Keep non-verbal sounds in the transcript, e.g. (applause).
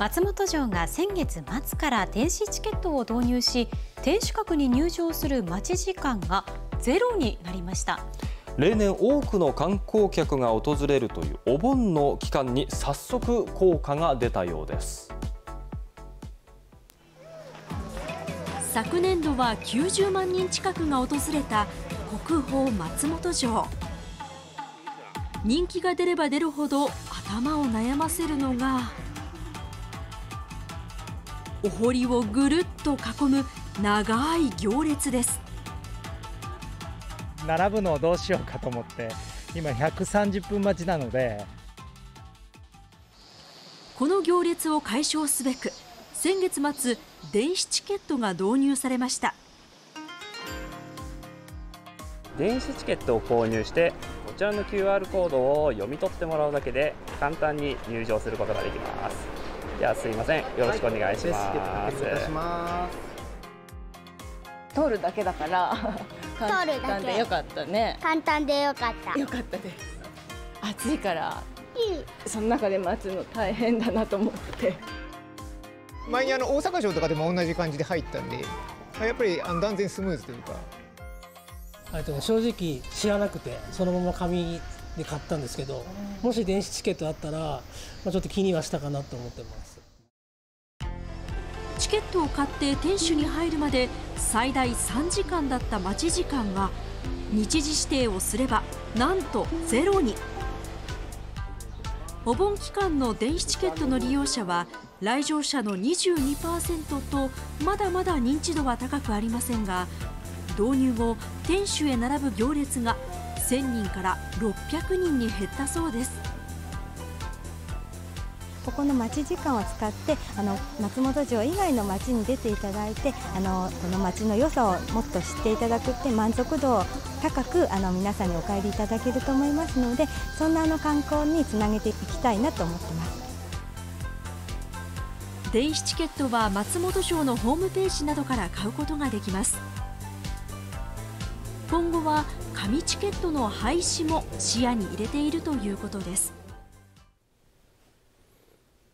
松本城が先月末から電子チケットを導入し天守閣に入場する待ち時間がゼロになりました。例年多くの観光客が訪れるというお盆の期間に早速効果が出たようです。昨年度は90万人近くが訪れた国宝松本城。人気が出れば出るほど頭を悩ませるのがお堀をぐるっと囲む長い行列です。並ぶのをどうしようかと思って今130分待ちなので。この行列を解消すべく先月末電子チケットが導入されました。電子チケットを購入してこちらの QR コードを読み取ってもらうだけで簡単に入場することができますじゃあすいません。よろしくお願いします、はい、通るだけだから (laughs) 簡単でよかったね。簡単でよかった。よかったです。暑いからその中で待つの大変だなと思って。前にあの大阪城とかでも同じ感じで入ったんでやっぱりあの断然スムーズというか。正直知らなくてそのまま紙で買ったんですけどもし電子チケットあったら、まあ、ちょっと気にはしたかなと思ってます。チケットを買って店主に入るまで最大3時間だった待ち時間が日時指定をすればなんとゼロに。お盆期間の電子チケットの利用者は来場者の22%とまだまだ認知度は高くありませんが導入後店主へ並ぶ行列が1000人から600人に減ったそうです。ここの待ち時間を使ってあの松本城以外の町に出ていただいてあのこの町の良さをもっと知っていただくって満足度を高くあの皆さんにお帰りいただけると思いますのでそんなあの観光につなげていきたいなと思ってます。電子チケットは松本城のホームページなどから買うことができます今後は紙チケットの廃止も視野に入れているということです。